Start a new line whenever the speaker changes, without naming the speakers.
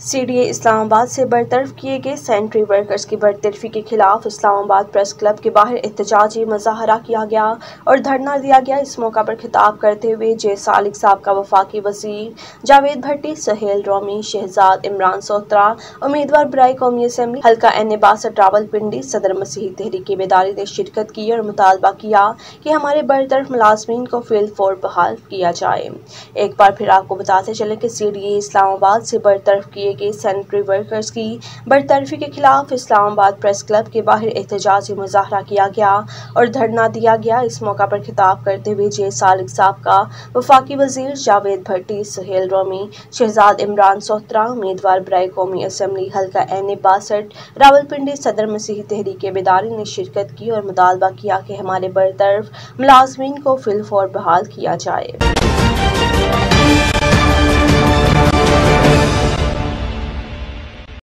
CDA Islamabad से बरतरफ किए गए सेंट्री वर्कर्स की बरतरफी के खिलाफ इस्लामाबाद प्रेस क्लब के बाहर एहतजाजी मुजाहरा किया गया और धरना दिया गया। इस मौका पर खिताब करते हुए जे सालिक साहब का वफाकी वज़ीर, जावेद भट्टी, सहेल रोमी, शहजाद इमरान सोत्रा, उम्मीदवार बरए कौमी असम्बली, हल्का एन बासठ, रावलपिंडी, सदर मसीह तहरीक बेदारी ने शिरकत की और मुतालबा किया कि हमारे बरतरफ मुलाजमीन को फ़ील्ड फोर बहाल किया जाए। एक बार फिर आपको बताते चले कि सी डी ए इस्लामाबाद से बरतरफ किए किए गए सैनिटरी वर्कर्स की बरतरफी के खिलाफ इस्लामाबाद प्रेस क्लब के बाहर एहतजाजी मुजाहरा किया गया और धरना दिया गया। इस मौका पर खिताब करते हुए जे सालिक साहब का वफाकी वज़ीर जावेद भट्टी, सुहेल रोमी, शहजाद इमरान सोत्रा, उम्मीदवार ब्राई कौमी असम्बली हल्का एन ए बासठ, रावलपिंडी सदर मसीह तहरीक बेदारी ने शिरकत की और मुतालबा किया कि हमारे बरतरफ मुलाजमीन को फिल फॉर बहाल किया जाए।